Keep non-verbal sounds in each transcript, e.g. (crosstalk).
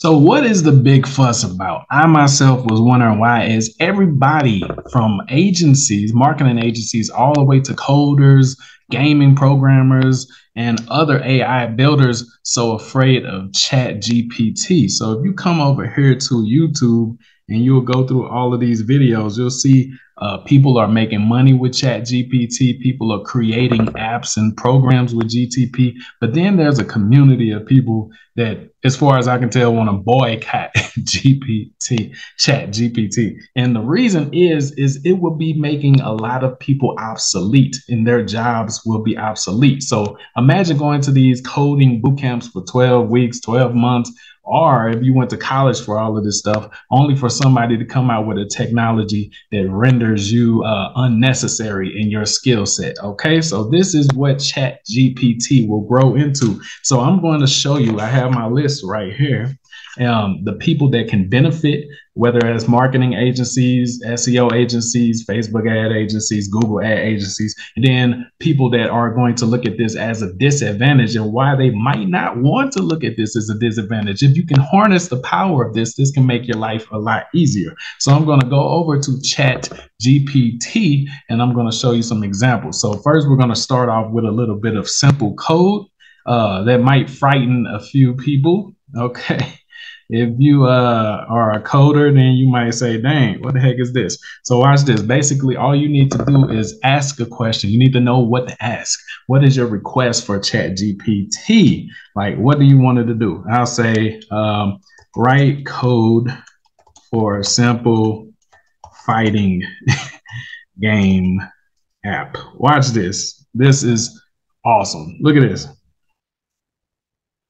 So, what is the big fuss about? I myself was wondering why is everybody from agencies, marketing agencies, all the way to coders, gaming programmers, and other AI builders so afraid of Chat GPT? So, if you come over here to YouTube and you'll go through all of these videos, you'll see uh, people are making money with Chat GPT. People are creating apps and programs with GTP. But then there's a community of people that, as far as I can tell, want to boycott (laughs) GPT, Chat GPT. And the reason is, is it will be making a lot of people obsolete, and their jobs will be obsolete. So imagine going to these coding boot camps for 12 weeks, 12 months or if you went to college for all of this stuff, only for somebody to come out with a technology that renders you uh, unnecessary in your skill set. Okay, so this is what Chat GPT will grow into. So I'm going to show you, I have my list right here um, the people that can benefit, whether as marketing agencies, SEO agencies, Facebook ad agencies, Google ad agencies, and then people that are going to look at this as a disadvantage and why they might not want to look at this as a disadvantage. If you can harness the power of this, this can make your life a lot easier. So I'm going to go over to Chat GPT and I'm going to show you some examples. So first, we're going to start off with a little bit of simple code uh, that might frighten a few people. Okay. (laughs) If you uh, are a coder, then you might say, dang, what the heck is this? So watch this. Basically, all you need to do is ask a question. You need to know what to ask. What is your request for Chat GPT? Like, what do you want it to do? I'll say, um, write code for a simple fighting (laughs) game app. Watch this. This is awesome. Look at this.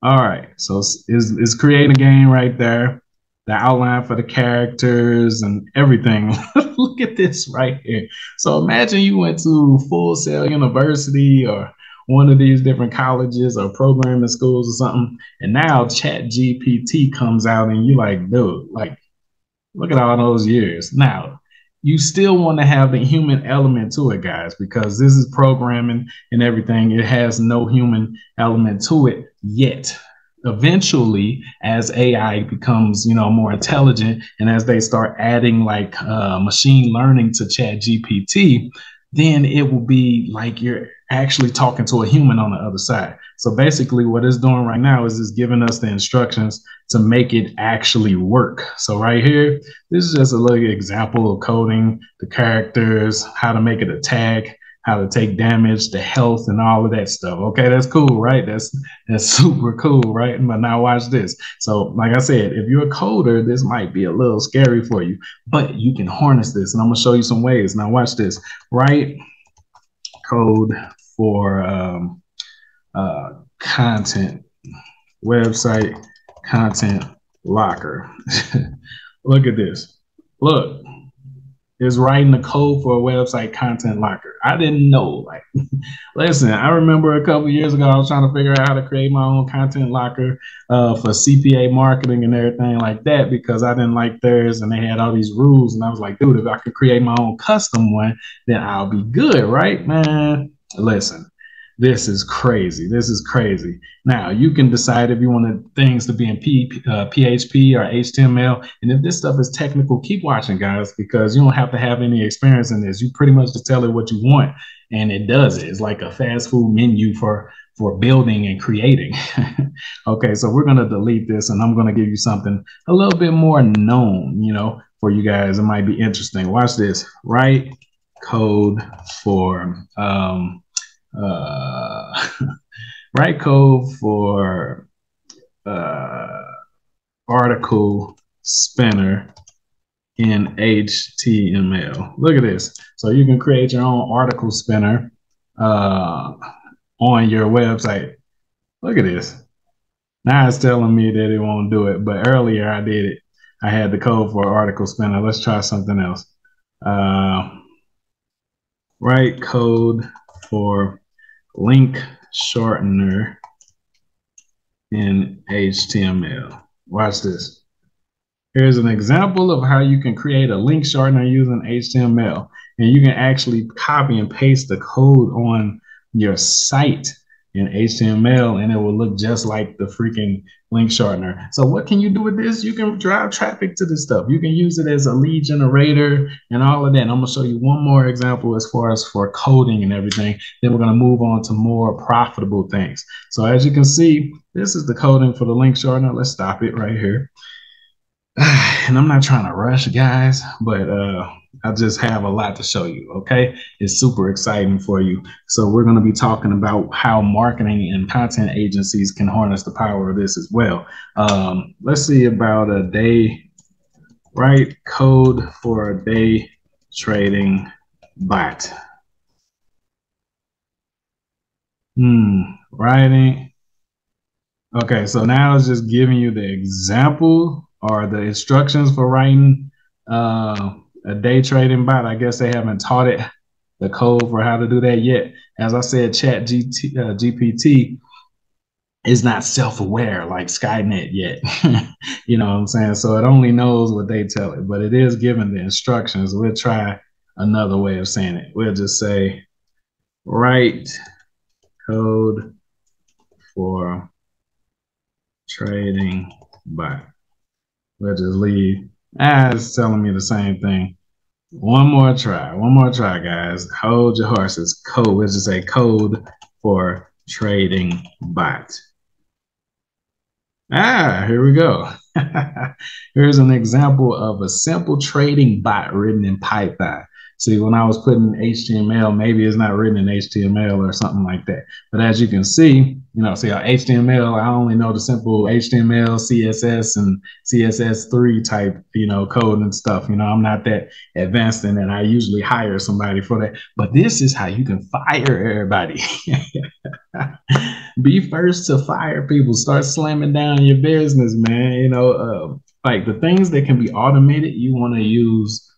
All right, so it's, it's creating a game right there. The outline for the characters and everything. (laughs) Look at this right here. So imagine you went to Full Sail University or one of these different colleges or programming schools or something, and now Chat GPT comes out and you like, dude, like, look at all those years. Now, you still want to have the human element to it, guys, because this is programming and everything. It has no human element to it yet. Eventually, as AI becomes, you know, more intelligent, and as they start adding like uh, machine learning to Chat GPT, then it will be like you're actually talking to a human on the other side. So basically, what it's doing right now is it's giving us the instructions to make it actually work. So right here, this is just a little example of coding the characters, how to make it a tag, how to take damage, the health, and all of that stuff. Okay, that's cool, right? That's that's (laughs) super cool, right? But now watch this. So, like I said, if you're a coder, this might be a little scary for you, but you can harness this, and I'm gonna show you some ways. Now, watch this. Write code for um, uh, content website content locker. (laughs) Look at this. Look, is writing the code for a website content locker. I didn't know. Like, (laughs) listen, I remember a couple years ago, I was trying to figure out how to create my own content locker uh, for CPA marketing and everything like that because I didn't like theirs and they had all these rules. And I was like, dude, if I could create my own custom one, then I'll be good, right, man? Listen, this is crazy. This is crazy. Now you can decide if you want things to be in P, uh, PHP or HTML. And if this stuff is technical, keep watching, guys, because you don't have to have any experience in this. You pretty much just tell it what you want, and it does it. It's like a fast food menu for for building and creating. (laughs) okay, so we're gonna delete this, and I'm gonna give you something a little bit more known. You know, for you guys, it might be interesting. Watch this. Write code for um, uh, (laughs) code for uh, article spinner in HTML. Look at this. So you can create your own article spinner uh, on your website. Look at this. Now it's telling me that it won't do it, but earlier I did it. I had the code for article spinner. Let's try something else. Uh, write code for link shortener in HTML. Watch this. Here's an example of how you can create a link shortener using HTML. And you can actually copy and paste the code on your site in HTML and it will look just like the freaking link shortener. So what can you do with this? You can drive traffic to this stuff. You can use it as a lead generator and all of that. And I'm gonna show you one more example as far as for coding and everything. Then we're gonna move on to more profitable things. So as you can see, this is the coding for the link shortener. Let's stop it right here. (sighs) And I'm not trying to rush guys, but uh I just have a lot to show you. Okay. It's super exciting for you. So, we're going to be talking about how marketing and content agencies can harness the power of this as well. Um, let's see about a day, write code for a day trading bot. Hmm, writing. Okay, so now it's just giving you the example or the instructions for writing. Uh, a day trading bot. I guess they haven't taught it the code for how to do that yet. As I said, Chat GT, uh, GPT is not self-aware like Skynet yet. (laughs) you know what I'm saying? So it only knows what they tell it, but it is given the instructions. We'll try another way of saying it. We'll just say write code for trading bot. We'll just leave Ah, it's telling me the same thing. One more try. One more try, guys. Hold your horses. Code. Let's just say code for trading bot. Ah, here we go. (laughs) Here's an example of a simple trading bot written in Python. See, when I was putting HTML, maybe it's not written in HTML or something like that. But as you can see, you know, see HTML, I only know the simple HTML, CSS, and CSS3 type, you know, code and stuff. You know, I'm not that advanced in that. I usually hire somebody for that. But this is how you can fire everybody. (laughs) Be first to fire people. Start slamming down your business, man. You know, uh, like the things that can be automated, you want to use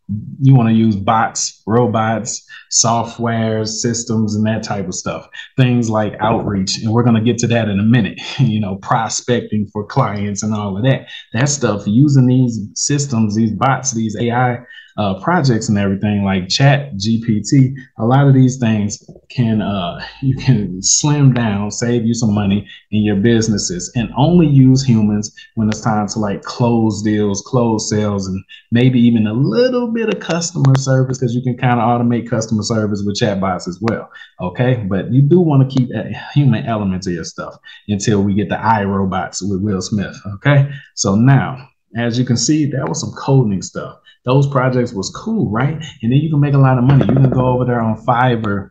you want to use bots, robots, softwares, systems, and that type of stuff. Things like outreach, and we're going to get to that in a minute. (laughs) You know, prospecting for clients and all of that. That stuff using these systems, these bots, these AI uh, projects and everything like chat gpt a lot of these things can uh, (laughs) you can slim down save you some money in your businesses and only use humans when it's time to like close deals close sales and maybe even a little bit of customer service because you can kind of automate customer service with chatbots as well okay? But you do want to keep a human element to your stuff until we get the iRobots with will smith okay? So now as you can see, that was some coding stuff those projects was cool, right? And then you can make a lot of money. You can go over there on Fiverr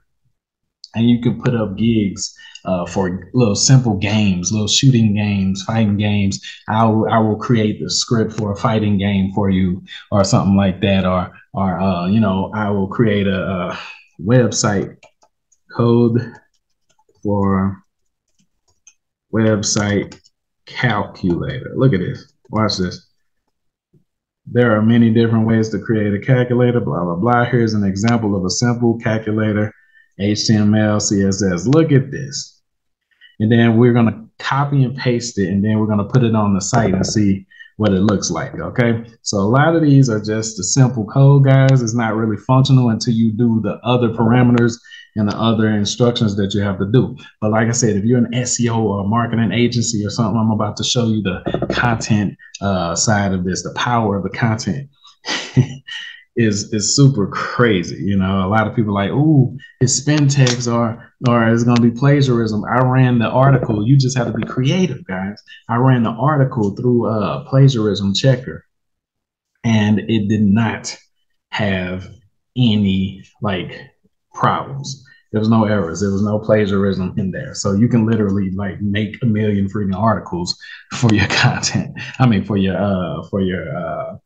and you can put up gigs uh, for little simple games, little shooting games, fighting games. I will, I will create the script for a fighting game for you, or something like that, or or uh, you know, I will create a, a website code for website calculator. Look at this. Watch this. There are many different ways to create a calculator, blah, blah, blah. Here's an example of a simple calculator, HTML, CSS. Look at this. And then we're going to copy and paste it, and then we're going to put it on the site and see what it looks like. Okay. So a lot of these are just the simple code, guys. It's not really functional until you do the other parameters and the other instructions that you have to do. But like I said, if you're an SEO or a marketing agency or something, I'm about to show you the content uh, side of this, the power of the content. (laughs) is is super crazy. You know, a lot of people like, "Ooh, it's spin text or or it's gonna be plagiarism." I ran the article. You just have to be creative, guys. I ran the article through a uh, plagiarism checker, and it did not have any like problems. There was no errors. There was no plagiarism in there. So you can literally like make a million freaking articles (laughs) for your content. I mean, for your uh for your uh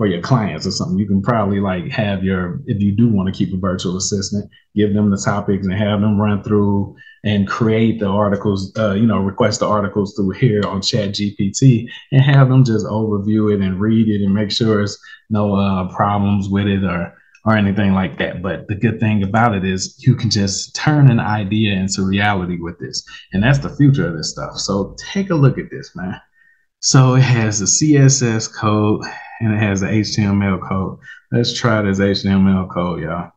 for your clients or something. You can probably like have your if you do want to keep a virtual assistant, give them the topics and have them run through and create the articles, uh, you know, request the articles through here on Chat GPT and have them just overview it and read it and make sure there's no uh, problems with it or or anything like that. But the good thing about it is you can just turn an idea into reality with this. And that's the future of this stuff. So take a look at this, man. So it has the CSS code and it has the HTML code. Let's try this HTML code, y'all.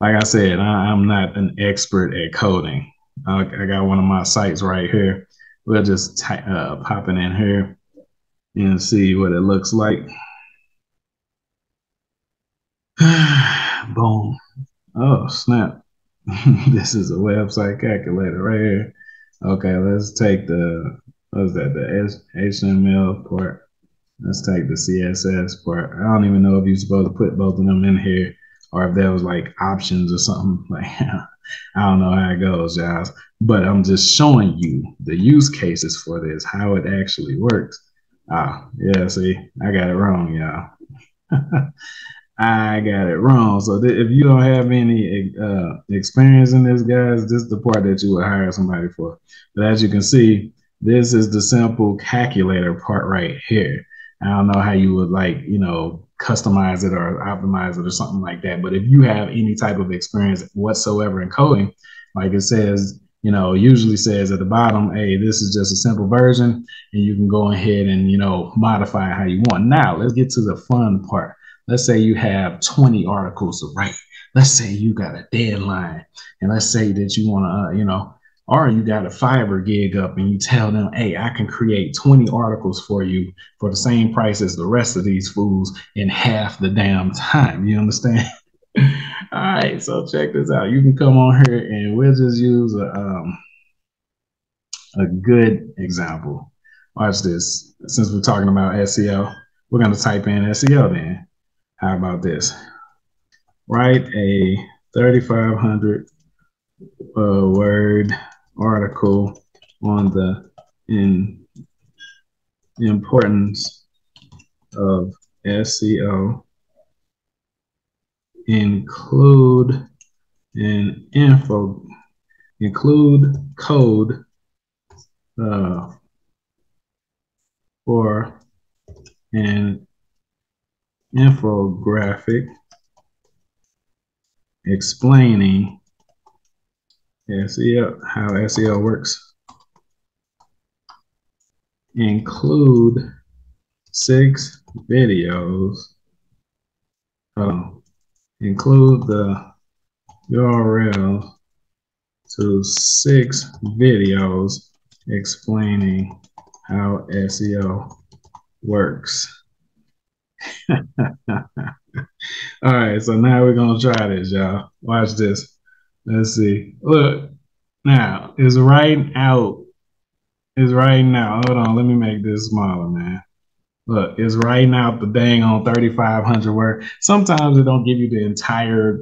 Like I said, I, am not an expert at coding. I, I got one of my sites right here. We'll just uh, pop it in here and see what it looks like. (sighs) Boom. Oh, snap. (laughs) this is a website calculator right here. Okay, let's take the, what's that, the HTML part. Let's take the CSS part. I don't even know if you're supposed to put both of them in here or if there was like options or something. (laughs) Like, I don't know how it goes, guys. But I'm just showing you the use cases for this, how it actually works. Ah, yeah, see, I got it wrong, y'all. (laughs) I got it wrong. So th- if you don't have any uh, experience in this, guys, this is the part that you would hire somebody for. But as you can see, this is the simple calculator part right here. I don't know how you would like, you know, customize it or optimize it or something like that. But if you have any type of experience whatsoever in coding, like it says, you know, usually says at the bottom, hey, this is just a simple version, and you can go ahead and, you know, modify how you want. Now, let's get to the fun part Let's say you have 20 articles to write. Let's say you got a deadline, and let's say that you want to, uh, you know, or you got a Fiverr gig up and you tell them, hey, I can create 20 articles for you for the same price as the rest of these fools in half the damn time. You understand? (laughs) All right, so check this out. You can come on here and we'll just use a, um, a good example. Watch this. Since we're talking about SEO, we're going to type in SEO then. How about this? Write a 3,500 uh, word article on the in, importance of SEO. Include an info, include code uh, for an infographic explaining SEO, how SEO works. Include six videos. Oh, include the URL to six videos explaining how SEO works. (laughs) All right, so now we're gonna try this, y'all. Watch this. Let's see. Look, now it's right out. It's right now. Hold on, let me make this smaller, man. Look, it's writing out the dang on 3,500 word. Sometimes it don't give you the entire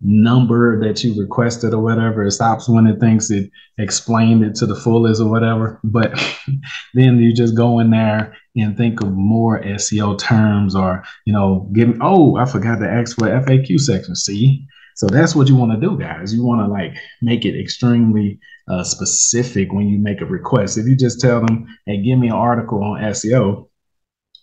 number that you requested or whatever. It stops when it thinks it explained it to the fullest or whatever. But (laughs) then you just go in there and think of more SEO terms or, you know, give oh, I forgot to ask for FAQ section. See? So that's what you want to do, guys. You want to like make it extremely uh, specific when you make a request. If you just tell them, hey, give me an article on SEO,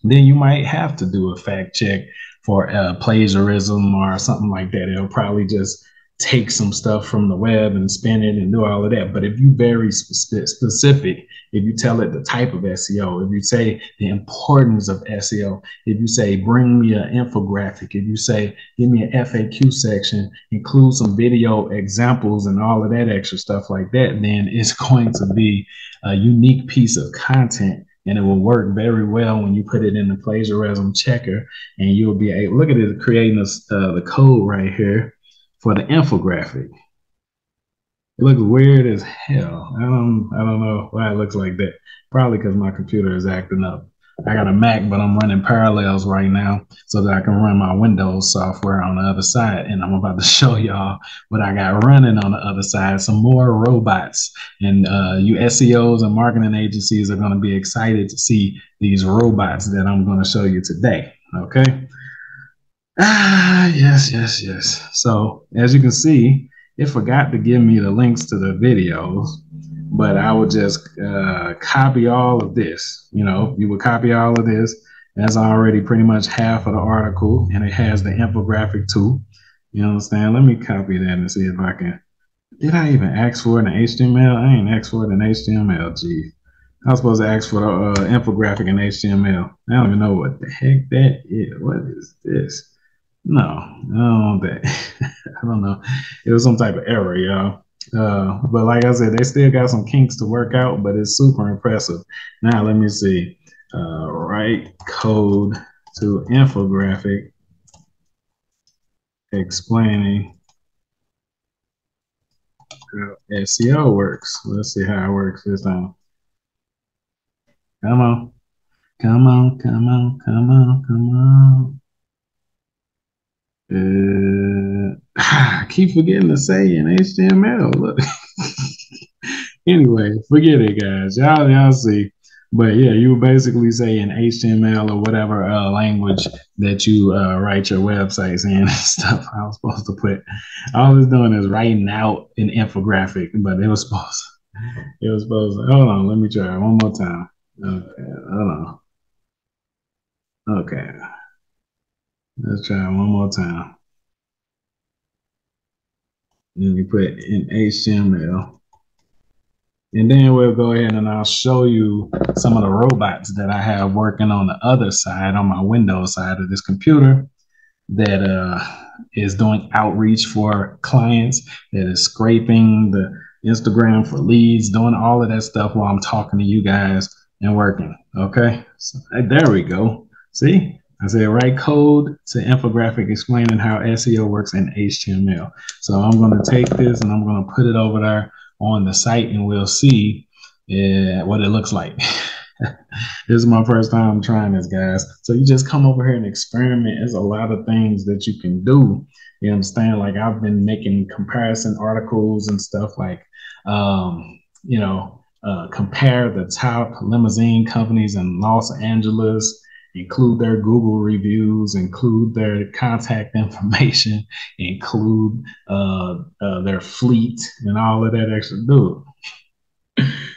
then you might have to do a fact check for uh, plagiarism or something like that. It'll probably just take some stuff from the web and spin it and do all of that. But if you very spe- specific, if you tell it the type of SEO, if you say the importance of SEO, if you say bring me an infographic, if you say give me an FAQ section, include some video examples and all of that extra stuff like that, then it's (laughs) going to be a unique piece of content and it will work very well when you put it in the plagiarism checker and you'll be able look at it creating this, uh, the code right here for the infographic it looks weird as hell i don't i don't know why it looks like that probably because my computer is acting up I got a Mac, but I'm running Parallels right now so that I can run my Windows software on the other side. And I'm about to (laughs) show y'all what I got running on the other side. Some more robots. And uh, you SEOs and marketing agencies are going to be excited to see these robots that I'm going to show you today. Okay. Ah, yes, yes, yes. So as you can see, it forgot to give me the links to the videos but I would just uh, copy all of this. You know, you would copy all of this. That's already pretty much half of the article, and it has the infographic too. You understand? Let me copy that and see if I can. Did I even ask for it in HTML? I ain't asked for it in HTML. Gee, I was supposed to ask for the uh, infographic in HTML. I don't even know what the heck that is. What is this? No, I don't that. (laughs) I don't know. It was some type of error, y'all. Uh, but like I said, they still got some kinks to work out, but it's super impressive. Now let me see. Uh, write code to infographic explaining how SEO works. Let's see how it works this time. Come on. Come on, come on, come on, come on. Uh, (laughs) I keep forgetting to say in HTML. Look. (laughs) anyway, forget it, guys. Y'all, y'all see. But yeah, you basically say in HTML or whatever uh, language that you uh, write your websites in and (laughs) stuff. I was supposed to put all it's doing is writing out an infographic, but it was supposed it was supposed to hold on, let me try one more time. Okay, hold on. Okay. Let's try one more time. And you put in HTML. And then we'll go ahead and I'll show you some of the robots that I have working on the other side, on my Windows side of this computer that uh, is doing outreach for clients, that is scraping the Instagram for leads, doing all of that stuff while I'm talking to you guys and working. Okay, so, there we go. See, I said write code to infographic explaining how SEO works in HTML. So I'm going to take this and I'm going to put it over there on the site and we'll see uh, what it looks like. (laughs) this is my first time trying this, guys. So you just come over here and experiment. There's a lot of things that you can do. You understand? Like I've been making comparison articles and stuff like, um, you know, uh, compare the top limousine companies in Los Angeles include their Google reviews, include their contact (laughs) information, include uh, uh, their fleet, and all of that extra. Dude,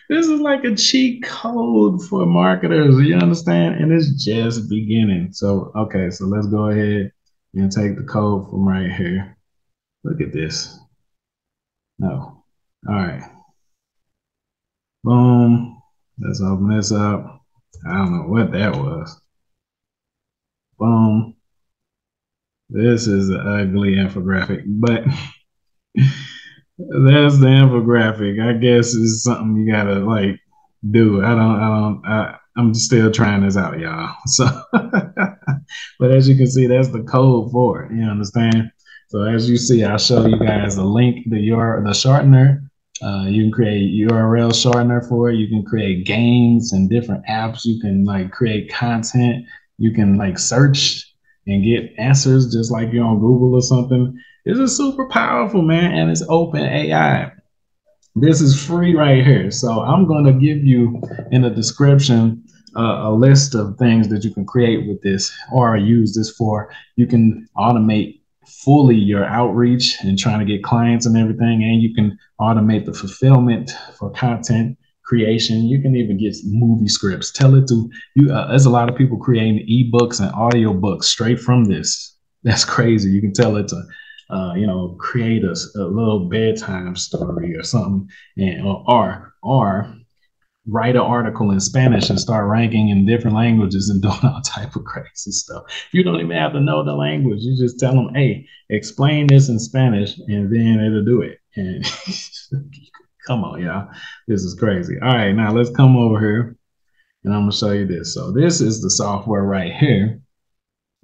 this is like a cheat code for marketers. You understand? And it's just beginning. So, okay, so let's go ahead and take the code from right here. Look at this. No. All right. Boom. Let's open this up. I don't know what that was. Boom. This is an ugly infographic, but (laughs) that's the infographic. I guess is something you gotta like do. I don't. I don't. I, I'm still trying this out, y'all. (laughs) So, but as you can see, that's the code for it. You understand? So as you see, I'll show you guys the link, the your the shortener. Uh, you can create URL shortener for it. You can create games and different apps. You can like create content you can like search and get answers just like you're on Google or something. This is super powerful, man, and it's open AI. This is free right here. So I'm going to give you in the description uh, a list of things that you can create with this or use this for. You can automate fully your outreach and trying to get clients and everything, and you can automate the fulfillment for content creation. You can even get movie scripts. Tell it to you. Uh, there's a lot of people creating ebooks and audiobooks straight from this. That's crazy. You can tell it to, uh, you know, create a, a, little bedtime story or something, and or, or or write an article in Spanish and start ranking in different languages and (laughs) doing all type of crazy stuff. You don't even have to know the language. You just tell them, "Hey, explain this in Spanish," and then it'll do it. And (laughs) Come on, y'all. This is crazy. All right, now let's come over here and I'm gonna show you this. So this is the software right here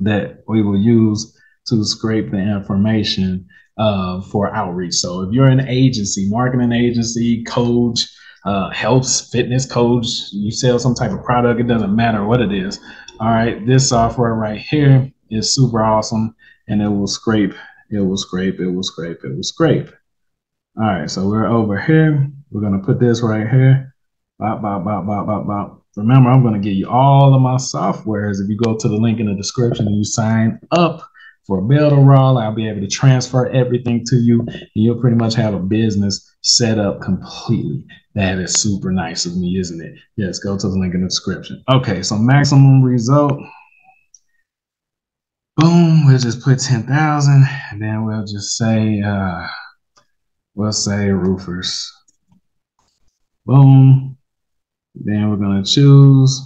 that we will use to scrape the information uh, for outreach. So if you're an agency, marketing agency, coach, uh, health, fitness coach, you sell some type of product, it doesn't matter what it is. All right, this software right here is super awesome and it will scrape, it will scrape, it will scrape, it will scrape. All right, so we're over here. We're gonna put this right here. Bop, bop, bop, bop, bop, bop. Remember, I'm gonna give you all of my softwares. If you go to the link in the description and you sign up for Builderall, I'll be able to transfer everything to you, and you'll pretty much have a business set up completely. That is super nice of me, isn't it? Yes, go to the link in the description. Okay, so maximum result. Boom, we'll just put 10,000 and then we'll just say, uh, we'll say roofers. Boom. Then we're going to choose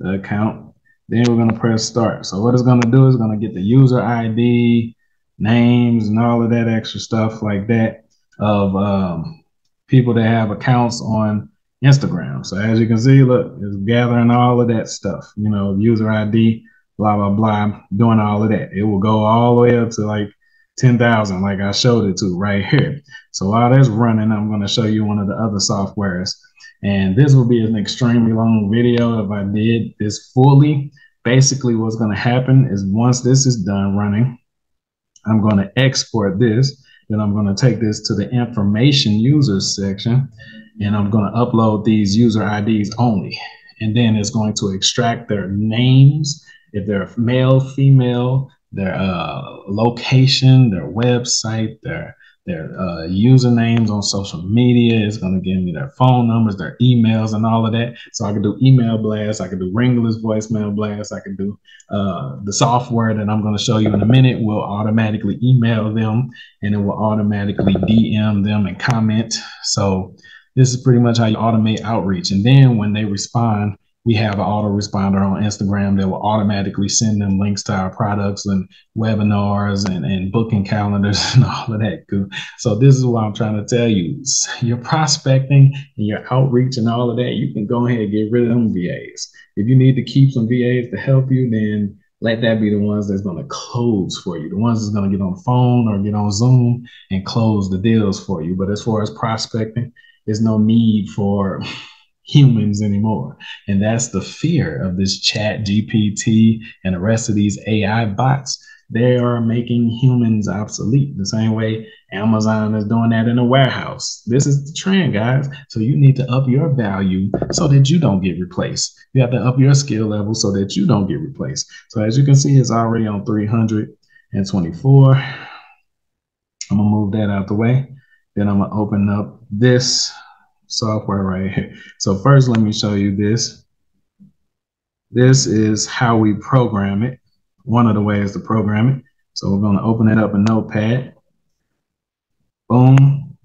the account. Then we're going to press start. So what it's going to do is going to get the user ID, names, and all of that extra stuff like that. of um, people that have accounts on Instagram. So as you can see, look, it's gathering all of that stuff, you know, user ID, blah, blah, blah, doing all of that. It will go all the way up to like 10,000, like I showed it to right here. So while that's running, I'm going to show you one of the other softwares. And this will be an extremely long video if I did this fully. Basically, what's going to happen is once this is done running, I'm going to export this. Then I'm going to take this to the information users section and I'm going to upload these user IDs only. And then it's going to extract their names, if they're male, female, their uh, location, their website, their their uh, usernames on social media. It's going to give me their phone numbers, their emails, and all of that. So I can do email blasts. I can do ringless voicemail blasts. I can do uh, the software that I'm going to show you in a minute will automatically email them and it will automatically DM them and comment. So this is pretty much how you automate outreach. And then when they respond, we have an autoresponder on Instagram that will automatically send them links to our products and webinars and, and booking calendars (laughs) and all of that. So this is what I'm trying to tell you. Your prospecting and your outreach and all of that, you can go ahead and get rid of them VAs. If you need to keep some VAs to help you, then let that be the ones that's going to close for you, the ones that's going to get on the phone or get on Zoom and close the deals for you. But as far as prospecting, there's no need for humans anymore. And that's the fear of this chat GPT and the rest of these AI bots. They are making humans obsolete the same way Amazon is doing that in a warehouse. This is the trend, guys. So you need to up your value so that you don't get replaced. You have to up your skill level so that you don't get replaced. So as you can see, it's already on 324. I'm gonna move that out the way. Then I'm gonna open up this software right here. So first, let me show you this. This is how we program it. One of the ways to program it. So we're going to open it up in Notepad. Boom.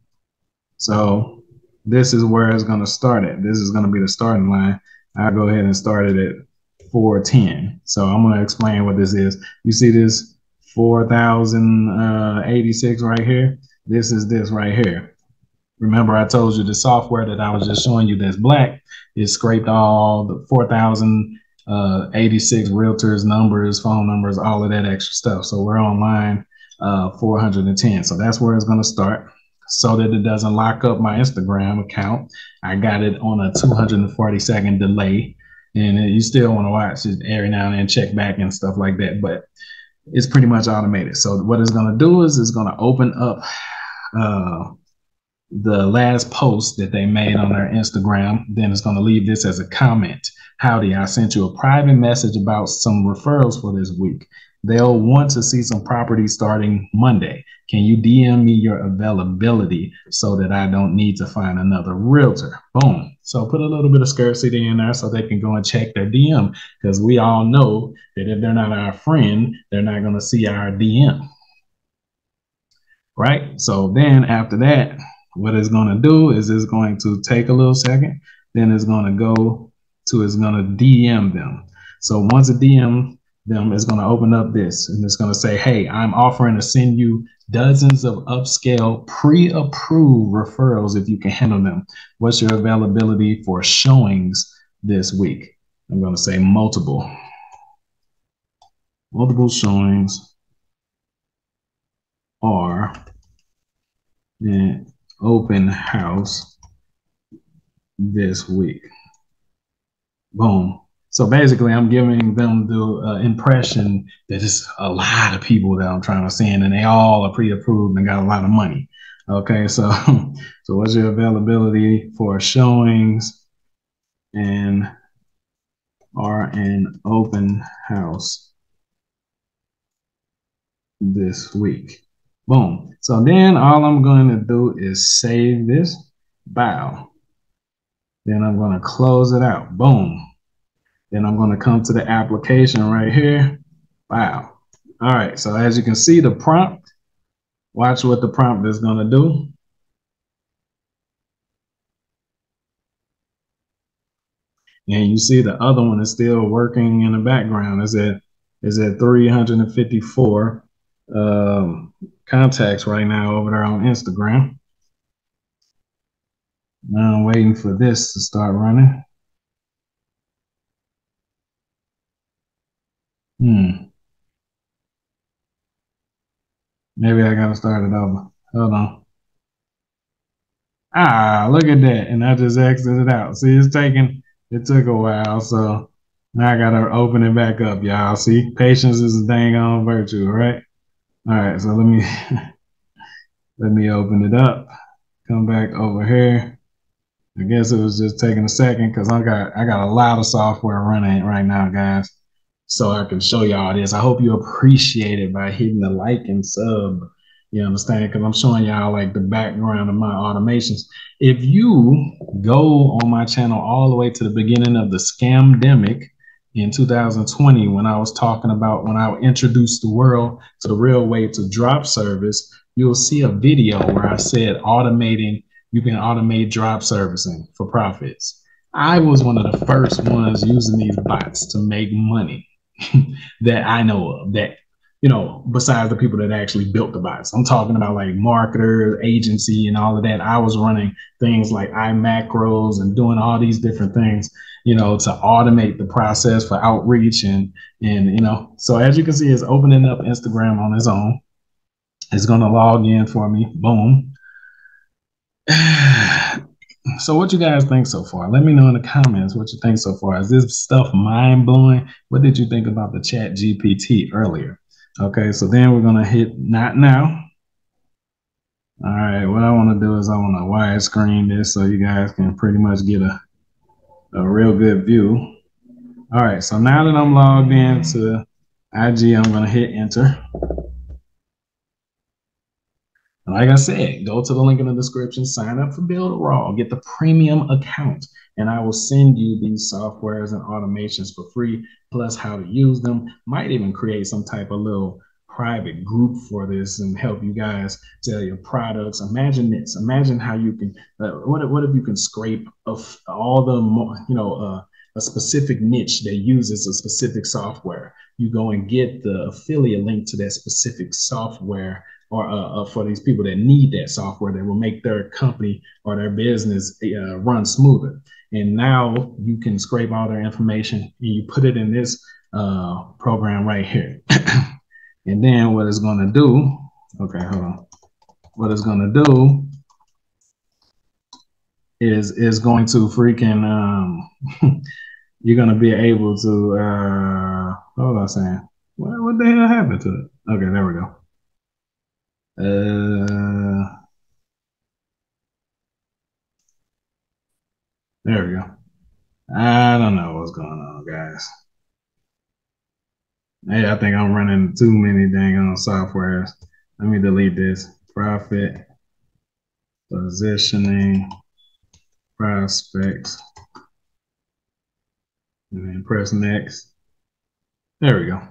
So this is where it's going to start at. This is going to be the starting line. I'll go ahead and start it at 410. So I'm going to explain what this is. You see this 4086 uh, right here? This is this right here. Remember, I told you the software that I was just showing you that's black is scraped all the 4,086 uh, realtors, numbers, phone numbers, all of that extra stuff. So we're on line uh, 410. So that's where it's going to start so that it doesn't lock up my Instagram account. I got it on a 240 second delay. And you still want to watch it every now and then, check back and stuff like that. But it's pretty much automated. So what it's going to do is it's going to open up uh, the last post that they made on their Instagram. Then it's going to leave this as a comment. Howdy, I sent you a private message about some referrals for this week. They'll want to see some properties starting Monday. Can you DM me your availability so that I don't need to find another realtor? Boom. So put a little bit of scarcity in there so they can go and check their DM because we all know that if they're not our friend, they're not going to see our DM. Right? So then after that, what it's going to do is it's going to take a little second, then it's going to go to it's going to DM them. So once it DM them, it's going to open up this and it's going to say, "Hey, I'm offering to send you dozens of upscale pre-approved referrals if you can handle them. What's your availability for showings this week?" I'm going to say multiple, multiple showings are open house this week. Boom. So basically, I'm giving them the uh, impression that it's a lot of people that I'm trying to send, and they all are pre-approved and got a lot of money. Okay, so (laughs) so what's your availability for showings and are an open house this week? Boom. So then all I'm going to do is save this, bow. Then I'm going to close it out. Boom. Then I'm going to come to the application right here. Wow. All right. So as you can see, the prompt, watch what the prompt is going to do. And you see the other one is still working in the background. Is at is at 354 um, contacts right now over there on Instagram. Now I'm waiting for this to start running. Hmm. Maybe I gotta start it over. Hold on. Ah, look at that. And I just exited out. See, it's taking, it took a while. So now I gotta open it back up, y'all. See, patience is a dang on virtue, right? All right, so let me (laughs) let me open it up. Come back over here. I guess it was just taking a second because I got I got a lot of software running right now, guys. So I can show y'all this. I hope you appreciate it by hitting the like and sub. You understand? Because I'm showing y'all like the background of my automations. If you go on my channel all the way to the beginning of the scamdemic in 2020, when I was talking about when I introduced the world to the real way to drop service, you'll see a video where I said automating, you can automate drop servicing for profits. I was one of the first ones using these bots to make money (laughs) that I know of that you know, besides the people that actually built the bots. I'm talking about like marketers, agency, and all of that. I was running things like iMacros and doing all these different things, you know, to automate the process for outreach and and you know. So as you can see, it's opening up Instagram on its own. It's gonna log in for me. Boom. (sighs) So what you guys think so far? Let me know in the comments what you think so far. Is this stuff mind blowing? What did you think about the chat GPT earlier? Okay, so then we're gonna hit not now. All right, what I wanna do is I wanna widescreen this so you guys can pretty much get a, a real good view. All right, so now that I'm logged into IG, I'm gonna hit enter. Like I said, go to the link in the description, sign up for Builderall, get the premium account, and I will send you these softwares and automations for free, plus how to use them. Might even create some type of little private group for this and help you guys sell your products. Imagine this. Imagine how you can. Uh, what if, what if you can scrape of all the you know uh, a specific niche that uses a specific software. You go and get the affiliate link to that specific software or uh, uh, for these people that need that software that will make their company or their business uh, run smoother. And now you can scrape all their information and you put it in this uh, program right here. (clears throat) and then what it's going to do, okay, hold on. What it's going to do is is going to freaking um, (laughs) you're going to be able to uh, what was I saying? What, what the hell happened to it? Okay, there we go. Uh, there we go. I don't know what's going on, guys. Hey, I think I'm running too many dang on softwares. Let me delete this. Profit, positioning, prospects, and then press next. There we go.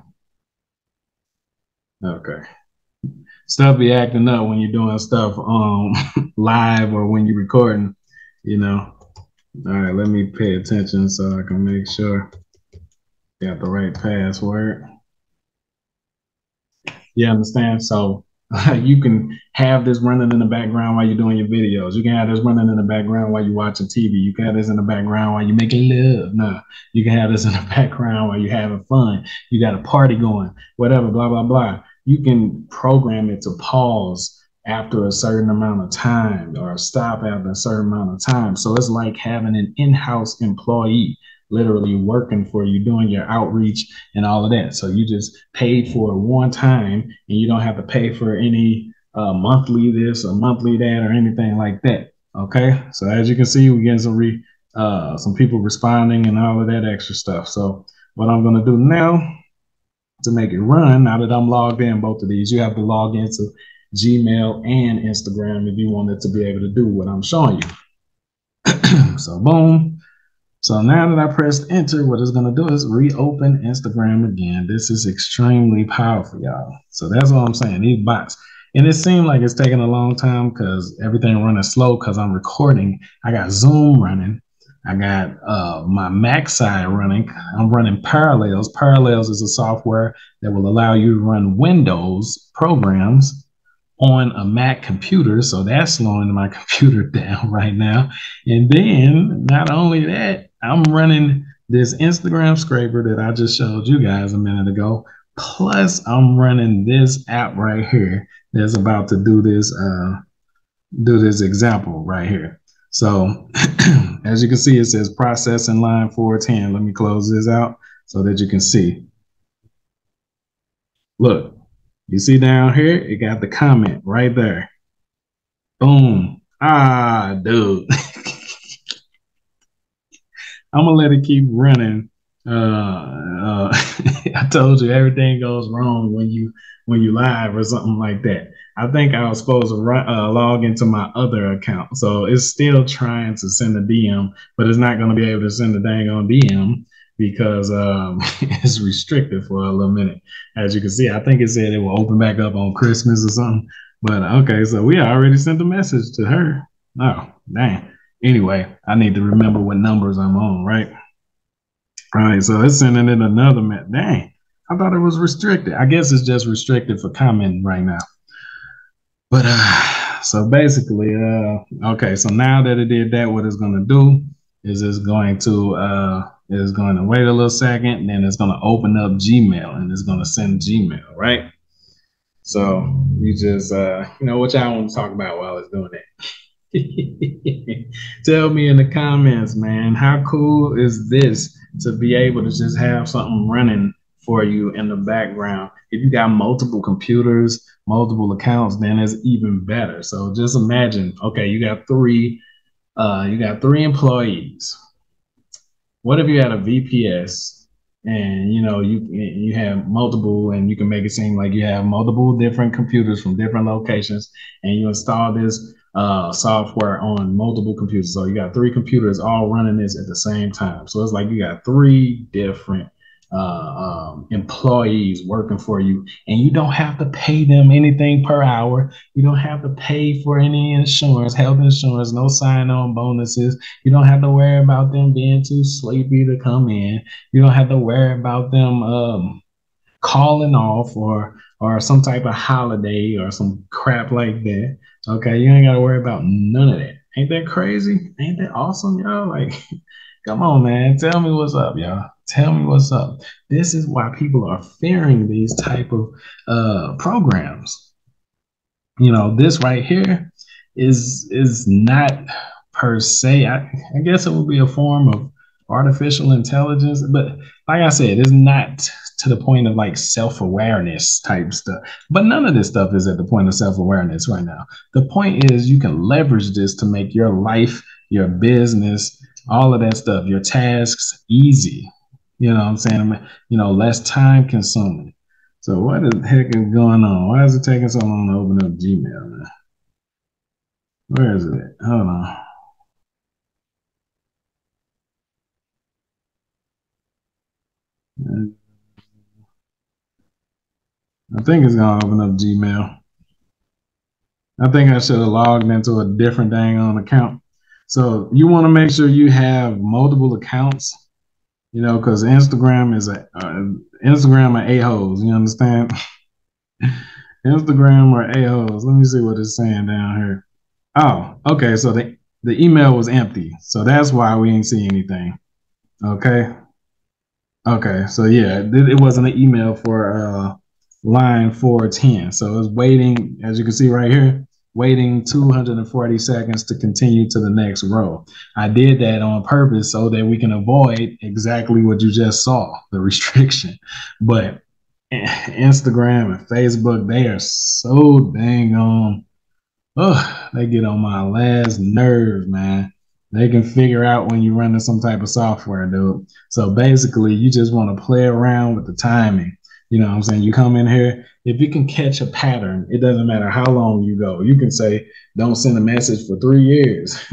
Okay stuff be acting up when you're doing stuff um (laughs) live or when you're recording, you know. All right, let me pay attention so I can make sure got the right password. You understand? So (laughs) you can have this running in the background while you're doing your videos. You can have this running in the background while you're watching TV. You can have this in the background while you're making love. No, you can have this in the (laughs) background while you're having fun. You got a party going, whatever, blah, blah, blah you can program it to pause after a certain amount of time or stop after a certain amount of time. So it's like having an in-house employee literally working for you, doing your outreach and all of that. So you just paid for it one time and you don't have to pay for any uh, monthly this or monthly that or anything like that. Okay. So as you can see, we get some re, uh, some people responding and all of that extra stuff. So what I'm going to do now to make it run, now that I'm logged in both of these, you have to log into Gmail and Instagram if you want it to be able to do what I'm showing you. (clears throat) so boom. So now that I pressed enter, what it's going to do is reopen Instagram again. This is extremely powerful, y'all. So that's what I'm saying. These bots. And it seemed like it's taking a long time because everything running slow because I'm recording. I got Zoom running. I got uh, my Mac side running. I'm running Parallels. Parallels is a software that will allow you to run Windows programs on a Mac computer. So that's slowing my (laughs) computer down right now. And then not only that, I'm running this Instagram scraper that I just showed you guys a minute ago. Plus, I'm running this app right here that's about to do this uh, do this example right here. So (clears throat) as you can see, it says processing line 410. Let me close this out so that you can see. Look, you see down here, it got the comment right there. Boom. Ah, dude. (laughs) I'm gonna let it keep running. Uh, uh, (laughs) I told you everything goes wrong when you when you live or something like that. I think I was supposed to uh, log into my other account, so it's still trying to send a DM, but it's not going to be able to send a dang on DM because um, (laughs) it's restricted for a little minute. As you can see, I think it said it will open back up on Christmas or something. But okay, so we already sent a message to her. Oh, dang. Anyway, I need to remember what numbers I'm on, right? All right, so it's sending it another message. Dang, I thought it was restricted. I guess it's just restricted for commenting right now. But uh, so basically, uh, okay, so now that it did that, what it's gonna do is it's going to uh, it's going to wait a little second, then it's gonna open up Gmail and it's gonna send Gmail, right? So you just uh, you know what y'all want to talk about while it's doing that. (laughs) Tell me in the comments, man, how cool is this to be able to just have something running for you in the background? If you got multiple computers, multiple accounts, then it's even better. So just imagine, okay, you got three, uh, you got three employees. What if you had a VPS and you know you you have multiple and you can make it seem like you have multiple different computers from different locations and you install this uh, software on multiple computers. So you got three computers all running this at the same time. So it's like you got three different uh, um, employees working for you, and you don't have to pay them anything per hour. You don't have to pay for any insurance, health insurance, no sign on bonuses. You don't have to worry about them being too sleepy to come in. You don't have to worry about them um, calling off or or some type of holiday or some crap like that. Okay, you ain't got to worry about none of that. Ain't that crazy? Ain't that awesome, y'all? Like, (laughs) come on, man. Tell me what's up, y'all. Tell me what's up. This is why people are fearing these type of uh, programs. You know, this right here is is not per se. I, I guess it would be a form of artificial intelligence, but like I said, it's not to the point of like self awareness type stuff. But none of this stuff is at the point of self awareness right now. The point is you can leverage this to make your life, your business, all of that stuff, your tasks easy. You know what I'm saying? You know, less time consuming. So what the heck is going on? Why is it taking so long to open up Gmail, man? Where is it? Hold on. I think it's gonna open up Gmail. I think I should have logged into a different dang on account. So you want to make sure you have multiple accounts, you know, because Instagram is a uh, Instagram are a holes. You understand? (laughs) Instagram are a holes. Let me see what it's saying down here. Oh, okay. So the the email was empty, so that's why we ain't see anything. Okay. Okay. So yeah, it, it wasn't an email for uh line 410. So it's waiting, as you can see right here, waiting 240 seconds to continue to the next row. I did that on purpose so that we can avoid exactly what you just saw, the restriction. But Instagram and Facebook, they are so dang on, oh, they get on my last nerve, man. They can figure out when you're running some type of software, dude. So basically, you just want to play around with the timing. You know what I'm saying? You come in here, if you can catch a pattern, it doesn't matter how long you go. You can say, don't send a message for three years. (laughs)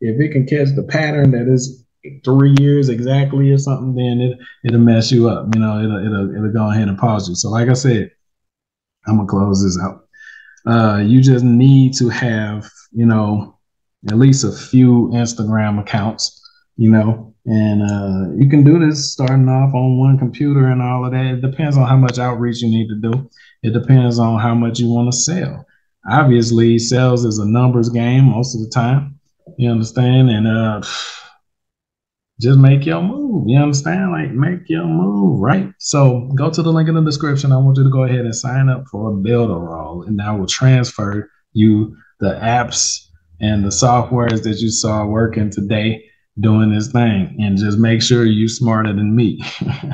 if it can catch the pattern that is three years exactly or something, then it, it'll mess you up. You know, it'll, it'll, it'll go ahead and pause you. So, like I said, I'm going to close this out. Uh, you just need to have, you know, at least a few Instagram accounts, you know, and uh, you can do this starting off on one computer and all of that. It depends on how much outreach you need to do. It depends on how much you want to sell. obviously sales is a numbers game most of the time. You understand? And uh (sighs) just make your move. You understand? Like make your move, right? So go to the link in the description. I want you to go ahead and sign up for a builder Builderall, and I will transfer you the apps and the softwares that you saw working today doing this thing. And just make sure you're smarter than me.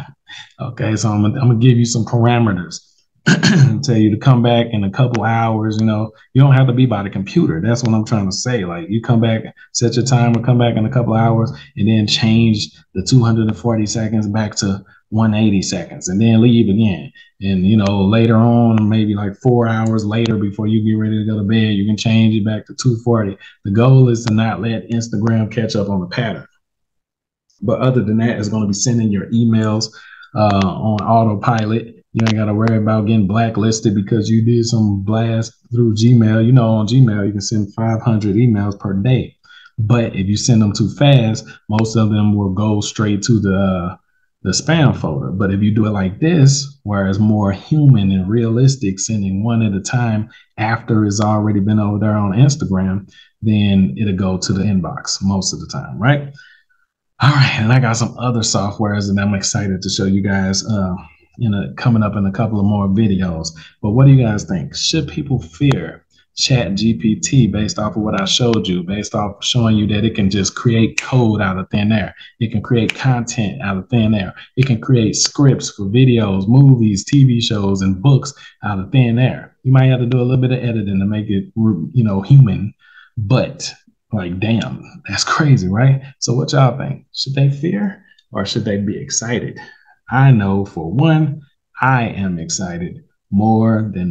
(laughs) okay, so I'm, I'm gonna give you some parameters (clears throat) tell you to come back in a couple hours. You know, you don't have to be by the computer. That's what I'm trying to say. Like you come back, set your timer, come back in a couple hours, and then change the 240 seconds back to 180 seconds, and then leave again. And you know, later on, maybe like four hours later, before you get ready to go to bed, you can change it back to 240. The goal is to not let Instagram catch up on the pattern. But other than that, it's going to be sending your emails uh, on autopilot you ain't got to worry about getting blacklisted because you did some blast through Gmail. You know, on Gmail, you can send 500 emails per day. But if you send them too fast, most of them will go straight to the uh, the spam folder. But if you do it like this, where it's more human and realistic, sending one at a time after it's already been over there on Instagram, then it'll go to the inbox most of the time, right? All right, and I got some other softwares and I'm excited to show you guys. Uh, you know, coming up in a couple of more videos. But what do you guys think? Should people fear Chat GPT based off of what I showed you, based off showing you that it can just create code out of thin air. It can create content out of thin air. It can create scripts for videos, movies, TV shows, and books out of thin air. You might have to do a little bit of editing to make it, you know, human, but like, damn, that's crazy, right? So what y'all think? Should they fear or should they be excited? I know for one, I am excited more than